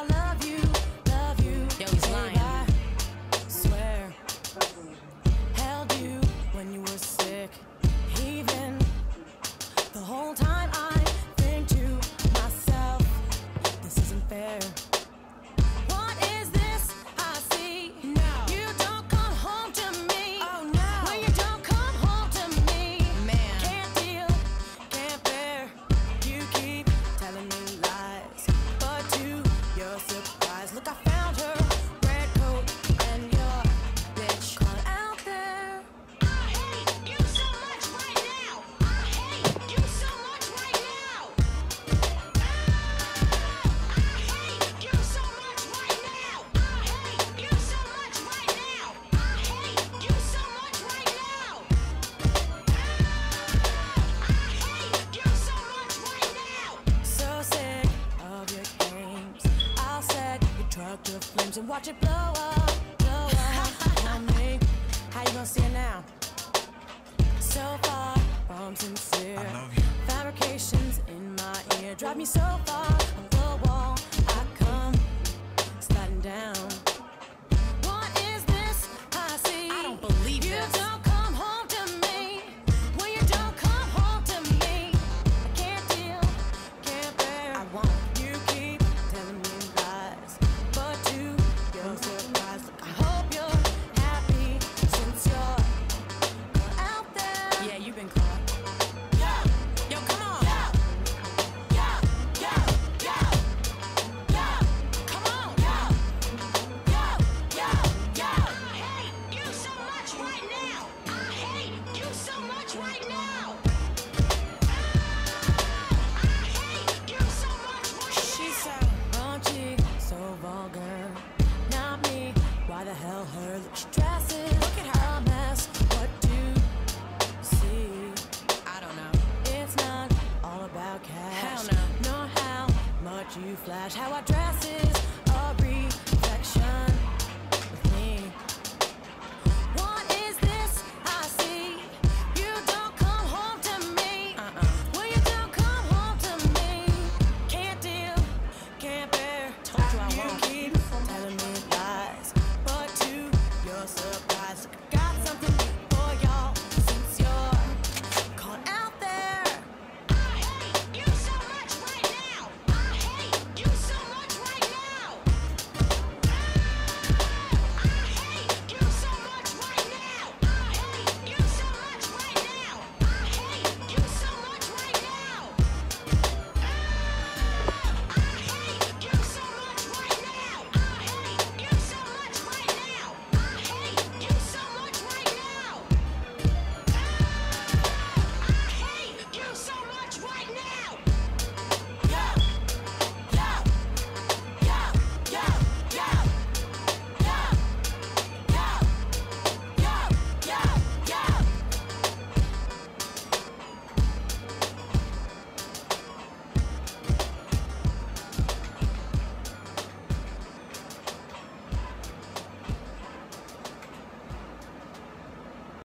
I love. flames and watch it blow up, blow up on me. How you gonna see it now? So far from sincere. I love you. Fabrications in my ear drive me so far. You flash. How I dress is